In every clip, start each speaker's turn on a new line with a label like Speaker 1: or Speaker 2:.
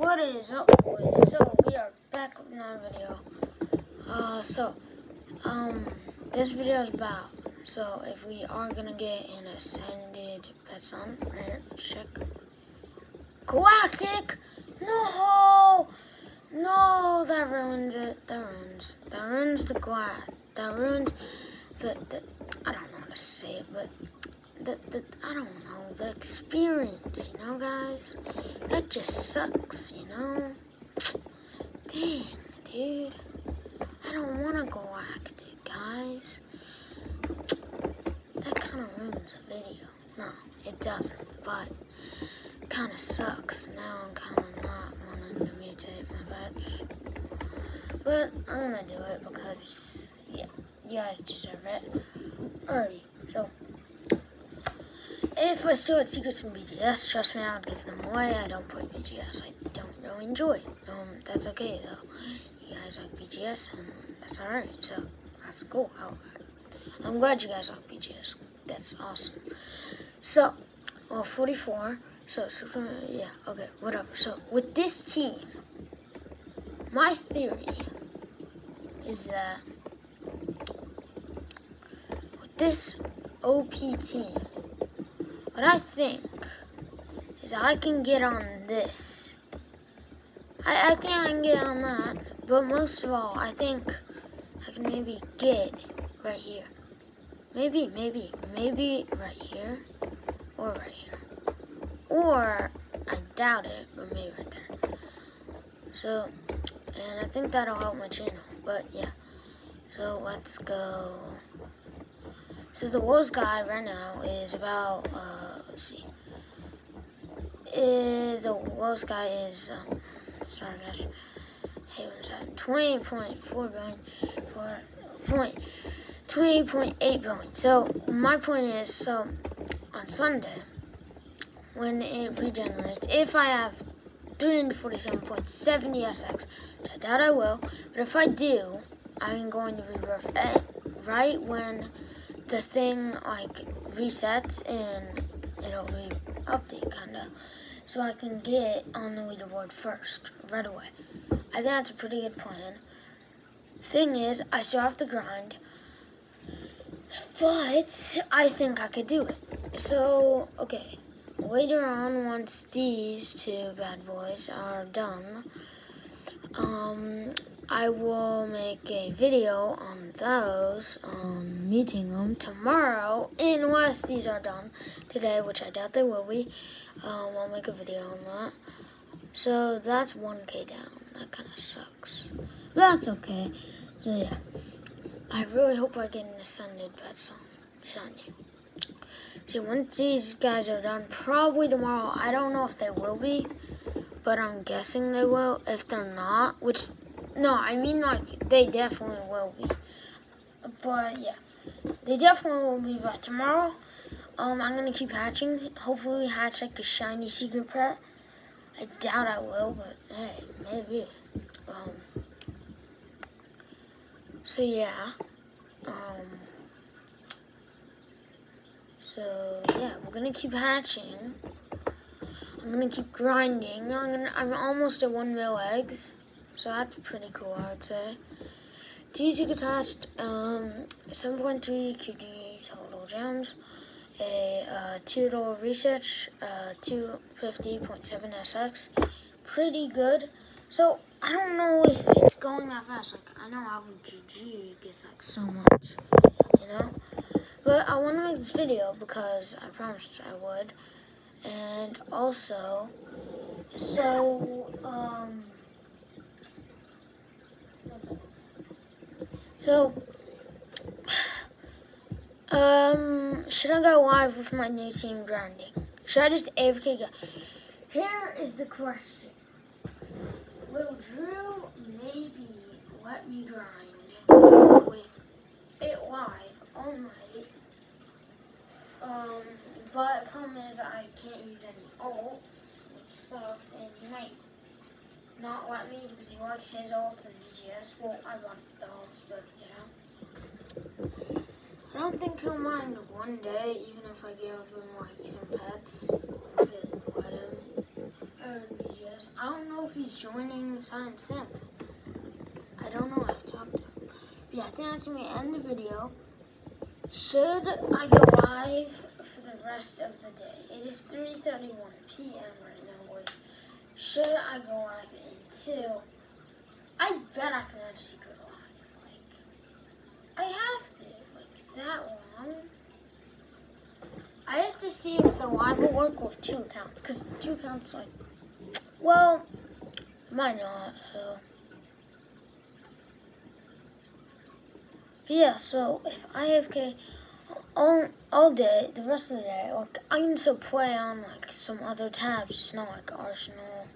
Speaker 1: What is up, boys? So we are back with another video. Uh, so um, this video is about so if we are gonna get an ascended pet son, right check. Galactic, no, no, that ruins it. That ruins. That ruins the glass. That ruins the the. I don't know how to say it, but the, the I don't know the experience, you know, guys. That just sucks, you know. Dang, dude. I don't want to go active, guys. That kind of ruins a video. No, it doesn't, but kind of sucks. Now I'm kind of not wanting to mutate my pets. But I'm gonna do it because, yeah, you guys deserve it. Alrighty, so if I still had secrets in BGS, trust me, I would give them away. I don't play BGS. I don't really enjoy. Um, that's okay though. You guys like BGS, and that's alright. So that's cool. I, I'm glad you guys like BGS. That's awesome. So, well, 44. So, so yeah, okay, whatever. So with this team, my theory is that with this OP team, what I think is I can get on this. I, I think I can get on that, but most of all, I think I can maybe get right here. Maybe, maybe, maybe right here, or right here. Or, I doubt it, but maybe right there. So, and I think that'll help my channel, but yeah. So let's go. So the worst guy right now is about, uh, let's see. Uh, the worst guy is, um, sorry guys. Hey, one second. 20.4 billion for point, 28.8 billion. So my point is, so on Sunday, when it regenerates, if I have 347.70 SX, which I doubt I will, but if I do, I'm going to rebirth it right when the thing like resets and it'll re-update kinda. So I can get on the leaderboard first, right away. I think that's a pretty good plan. Thing is, I still have to grind, but I think I could do it. So, okay, later on, once these two bad boys are done, um, I will make a video on those, um, meeting them tomorrow, unless these are done today, which I doubt they will be. Um, I'll make a video on that. So that's 1k down. That kind of sucks. That's okay. So yeah. I really hope I get an Ascended Pet Song. Shiny. See, once these guys are done, probably tomorrow, I don't know if they will be, but I'm guessing they will. If they're not, which no, I mean like they definitely will be. But yeah, they definitely will be by tomorrow. Um, I'm gonna keep hatching. Hopefully, we hatch like a shiny secret pet. I doubt I will, but hey, maybe. Um, so yeah. Um, so yeah, we're gonna keep hatching. I'm gonna keep grinding. I'm gonna. I'm almost at one mil eggs. So that's pretty cool, I would say. TC attached um, 7.3 QD total gems, a uh, two-door research, uh, 250.7 SX. Pretty good. So, I don't know if it's going that fast. Like, I know Alvin GG gets like so much, you know? But I want to make this video because I promised I would. And also, so, um, So, um, should I go live with my new team grinding? Should I just AFK go? Here is the question. Will Drew maybe let me grind with it live all night? Um, but problem is I can't use any ults, which sucks, and he might not let me because he likes his ults and BGS. Well, I want the ults, but you know. I don't think he'll mind one day, even if I give him like some pets to let him earn BGS. I don't know if he's joining Science Sim. I don't know. I've talked to him. But yeah, I think that's to end the video. Should I go live for the rest of the day? It is 3.31 p.m. right now, boys. Should I go live until... I bet I can actually Secret Live. Like, I have to. Like, that long. I have to see if the live will work with two accounts. Because two accounts, like... Well, might not, so... yeah, so if I AFK all, all day, the rest of the day, like I can still play on like some other tabs, just not like Arsenal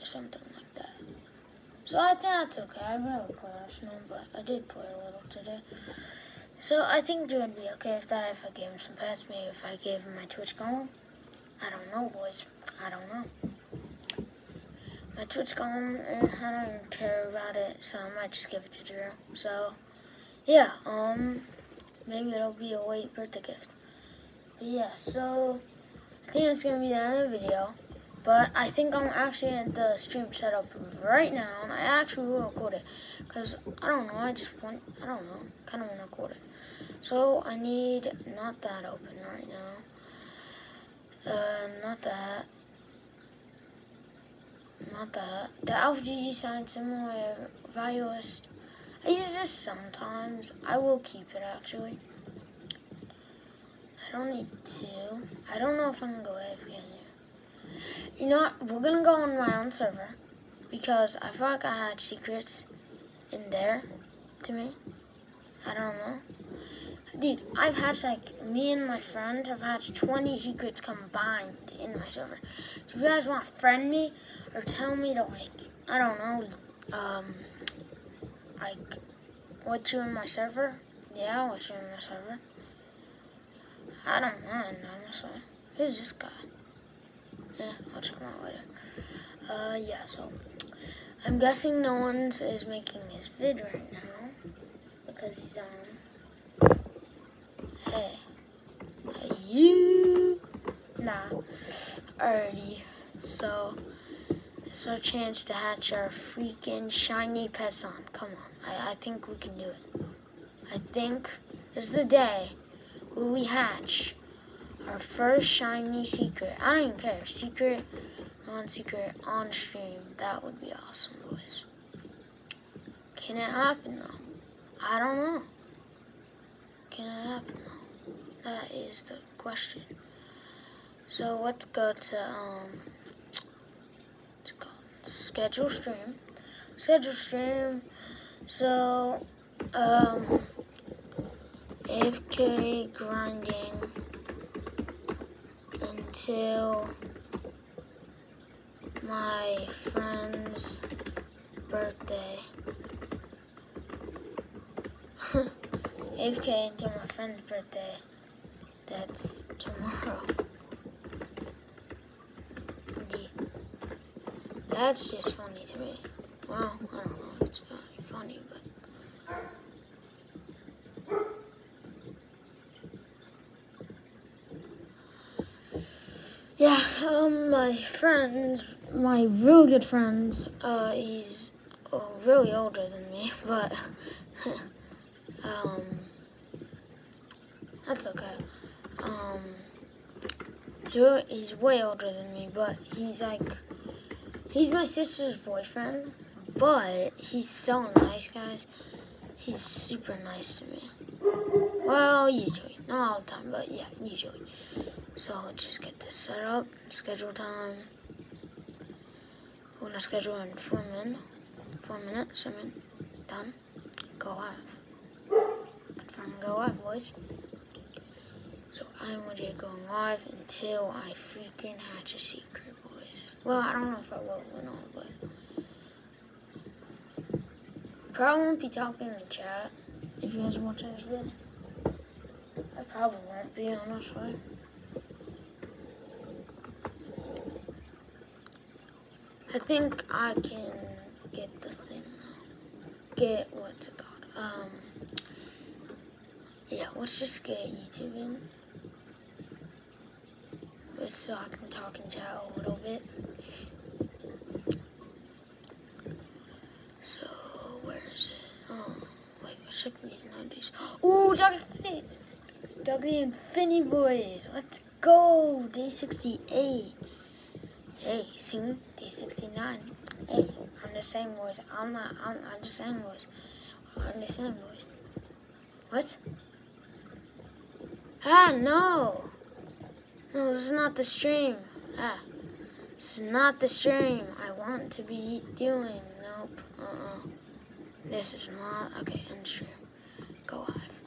Speaker 1: or something like that. So I think that's okay. I never play Arsenal, but I did play a little today. So I think it would be okay if that if I gave him some pets, maybe if I gave him my Twitch golem. I don't know, boys. I don't know. My Twitch golem, eh, I don't even care about it, so I might just give it to Drew. So yeah, um, maybe it'll be a late birthday gift. But yeah, so I think it's gonna be the end of the video. But I think I'm actually at the stream setup right now, and I actually will record it. Because, I don't know, I just want, I don't know, kind of want to record it. So, I need, not that open right now. Uh, not that. Not that. The Alpha GG sign similar value list I use this sometimes. I will keep it actually. I don't need to. I don't know if I'm gonna go AFK in here. You know what? We're gonna go on my own server because I feel like I had secrets in there to me. I don't know. Dude, I've had like me and my friends have had 20 secrets combined in my server. So if you guys want to friend me or tell me to like, I don't know, um, like, what you in my server? Yeah, what you in my server? I don't mind, honestly. Who's this guy? Yeah, I'll check him out later. Uh, yeah, so, I'm guessing no one is making his vid right now, because he's on, hey, hey, you, nah, already, so, it's our chance to hatch our freaking shiny pets on, come on. I, I think we can do it. I think this is the day where we hatch our first shiny secret. I don't even care. Secret, non-secret, on stream. That would be awesome, boys. Can it happen, though? I don't know. Can it happen, though? That is the question. So let's go to, um, let's go schedule stream. Schedule stream. So, um, AFK grinding until my friend's birthday. AFK until my friend's birthday. That's tomorrow. That's just funny to me. Well, I don't know if it's funny but. Yeah, um, my friends, my real good friends, uh, he's oh, really older than me, but, um, that's okay. Um, he's way older than me, but he's like, he's my sister's boyfriend, but he's so nice, guys. He's super nice to me. Well, usually. Not all the time, but yeah, usually. So just get this set up. Schedule time. We're gonna schedule in four minutes. Four minutes, I mean. Done. Go live. Confirm go live, boys. So I'm legit going live until I freaking hatch a secret, boys. Well, I don't know if I will or not, but Probably won't be talking in the chat if you guys are watching this video. I probably won't be, honestly. I think I can get the thing now. Get, what's it called? Um, yeah, let's just get YouTube in. Just so I can talk in chat a little bit. Ooh, Dr. Face. W Infinity Boys. Let's go. Day 68. Hey, soon, day 69. Hey, I'm the same boys. I'm not, I'm, I'm the same boys. I'm the same boys. What? Ah, no. No, this is not the stream. Ah, this is not the stream I want to be doing. Nope. Uh-uh. This is not, okay, stream. Go live.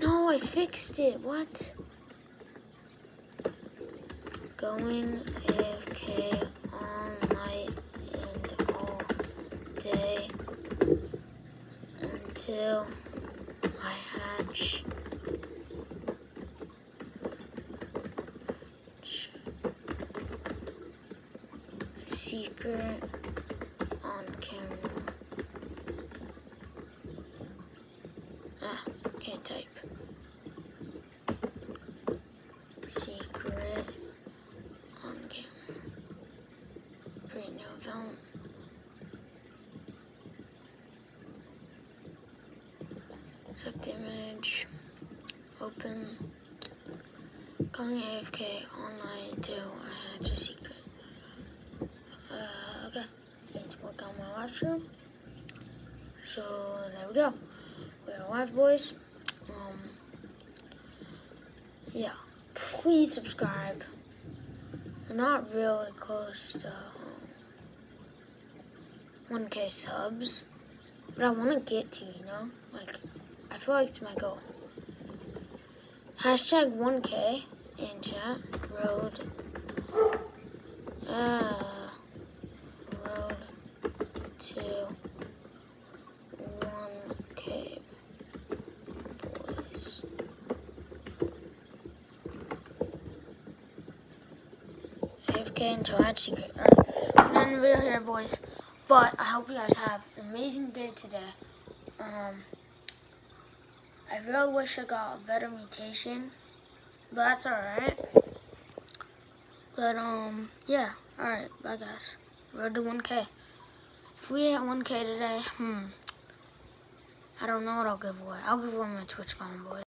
Speaker 1: No, I fixed it. What? Going AFK all night and all day until I hatch. Secret on camera. Ah, can't type. Secret on camera. Create new account. Select image. Open. Going AFK online too. I had a secret. Uh, okay. Let's work on my stream. So there we go. We're live, boys. Um, yeah. Please subscribe. We're not really close to um, 1K subs, but I want to get to, you know? Like, I feel like it's my goal. Hashtag 1K in chat. Road. Uh, road to 1K boys. AFK until I had secret. Alright, none real here, boys. But I hope you guys have an amazing day today. Um, I really wish I got a better mutation, but that's alright. But, um, yeah. Alright, bye guys. Road to 1K. If we hit 1K today, hmm, I don't know what I'll give away. I'll give away my Twitch comment, boys.